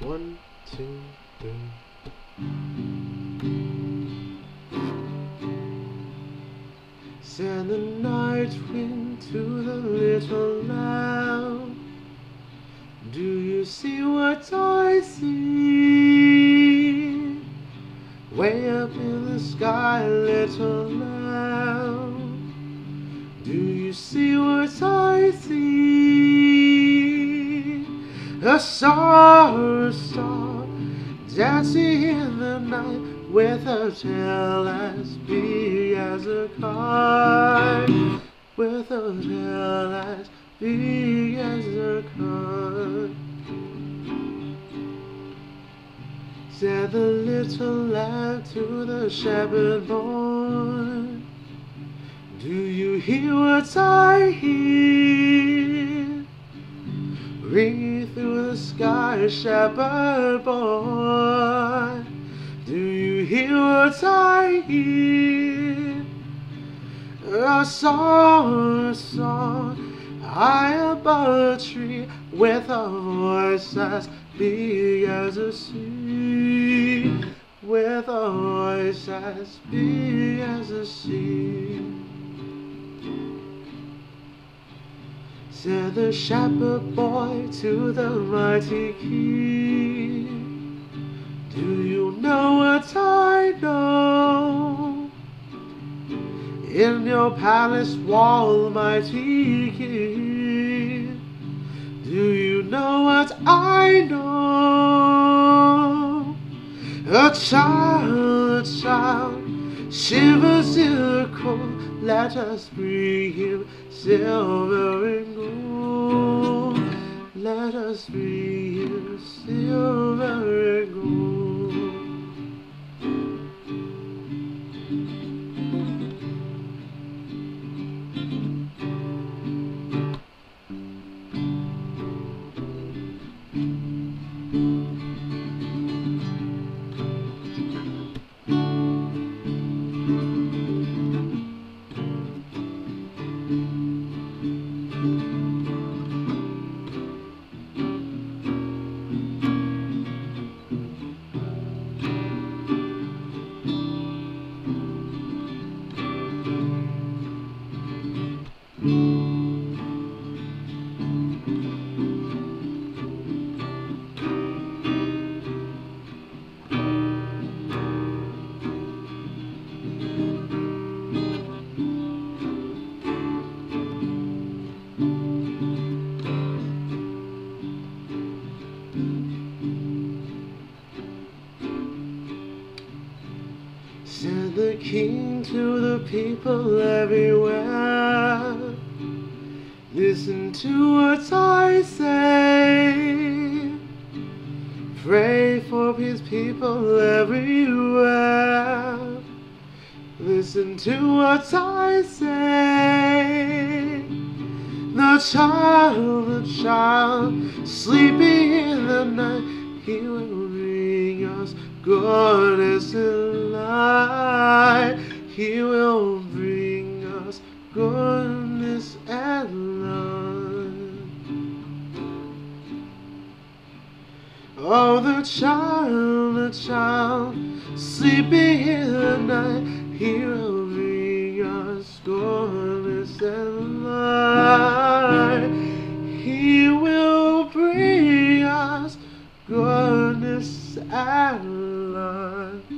One, two, three. Send the night wind to the little lamb. Do you see what I see? Way up in the sky, little lamb. Do you see what I see? A star, a star, dancing in the night with a tail as big as a kite. With a tail as big as a kite. Said the little lad to the shepherd boy. Do you hear what I hear? Shepherd boy. Do you hear what I hear? A song, a song, high above a tree, with a voice as big as a sea, with a voice as big as a sea. Said the shepherd boy to the mighty king, Do you know what I know? In your palace wall, mighty king, Do you know what I know? A child, a child shivers in the cold. Let us bring him silver and. Let us king to the people everywhere. Listen to what I say. Pray for his people everywhere. Listen to what I say. The child, the child, sleeping in the night, he will bring us goodness. He will bring us goodness and light. Oh, the child, the child, sleeping in the night, he will bring us goodness and light. He will bring us goodness and light.